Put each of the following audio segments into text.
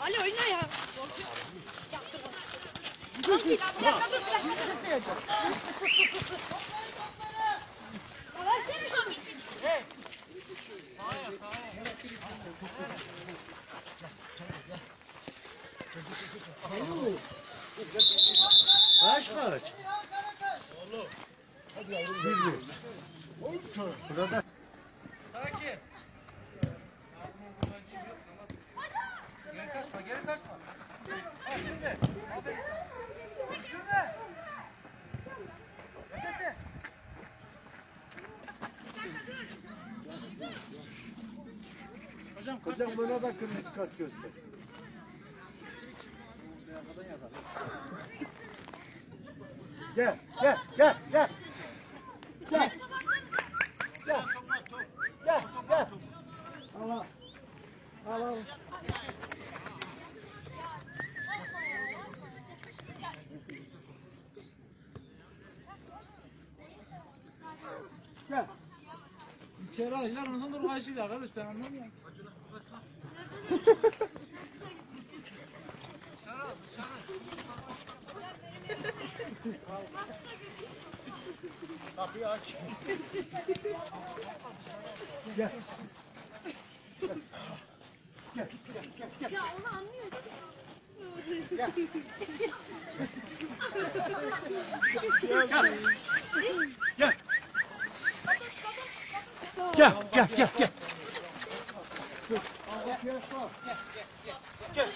Ali oyna ya. Ya dur. Lan bir dakika, dur, bir dakika. Kaç kaç? Burada Sakin. Geri kaçma, geri kaçma. Al şimdi. Aferin. Şurada. Ötete. Hocam hocam buna da kırmızı kart göster. Gel, gel, gel, gel. Gel. Gel. Gel, gel. Al, al. Al, al. Gel. İçeri alıyorlar, ondan sonra kaçıyorlar arkadaş ben anlamıyorum. Kapıyı aç. Gel. Gel, gel, gel, gel. Ya onu anlıyor. Gel. Gel, gel, gel, gel. Kapıyı aç bak. Gel.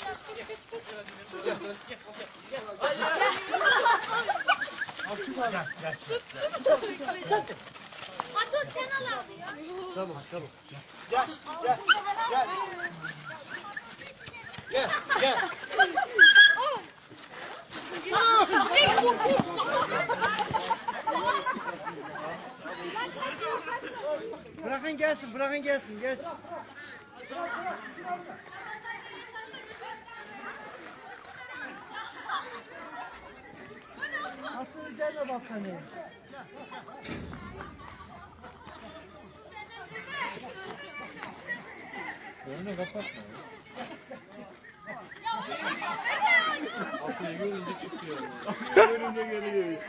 Gel, gel. Hadi sen al abi ya. Tamam, tamam. Gel, gel, gel. Gel, gel. Bırakın gelsin, bırakın gelsin, geç. Gel bak hani. Önüne kapatma. Kapıyı görünce çıkıyor. Görünce geri geliyor.